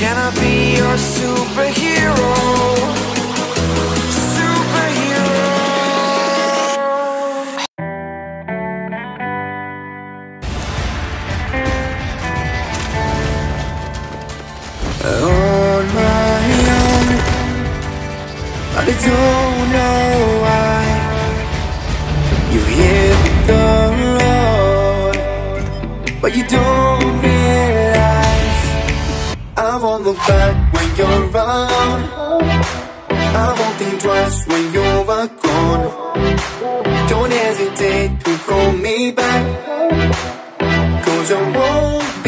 Can I be your superhero? Superhero. On my own, but I don't know why you hit the road, but you don't look back when you're around. I won't think twice when you're gone. Don't hesitate to call me back, cause I won't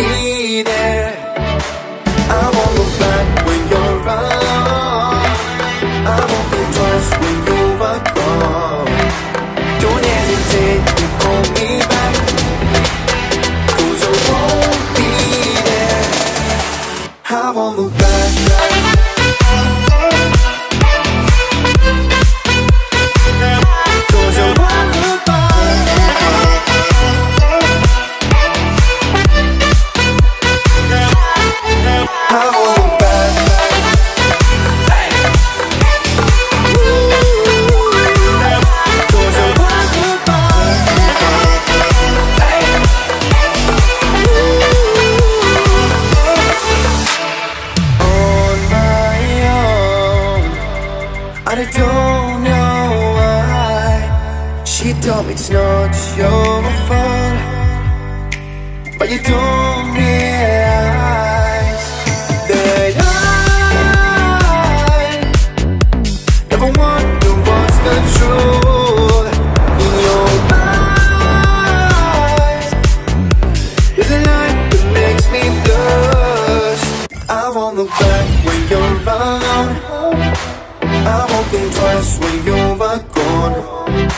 I don't know why. She told me it's not your fault, but you don't realize that I never wonder what's the truth in your eyes. There's a light that makes me blush. I look back twice when you're gone.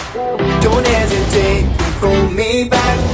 Don't hesitate call me back.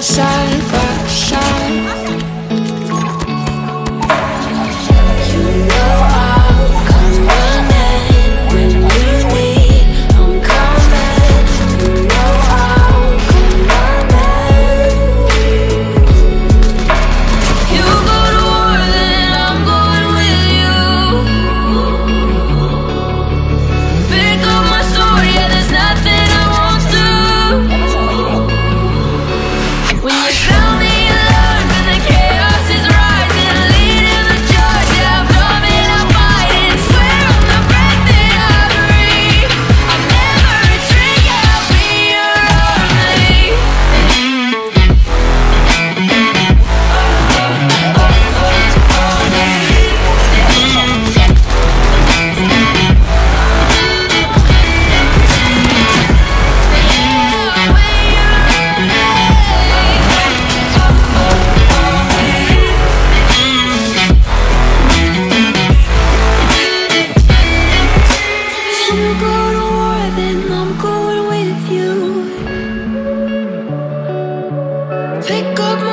inside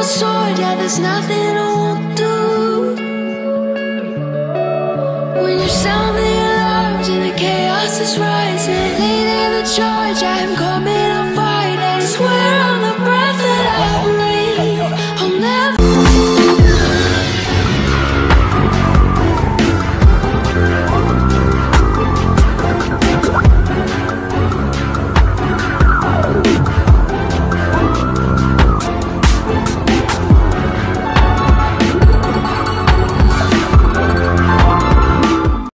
sword, yeah, there's nothing I won't do. When you sound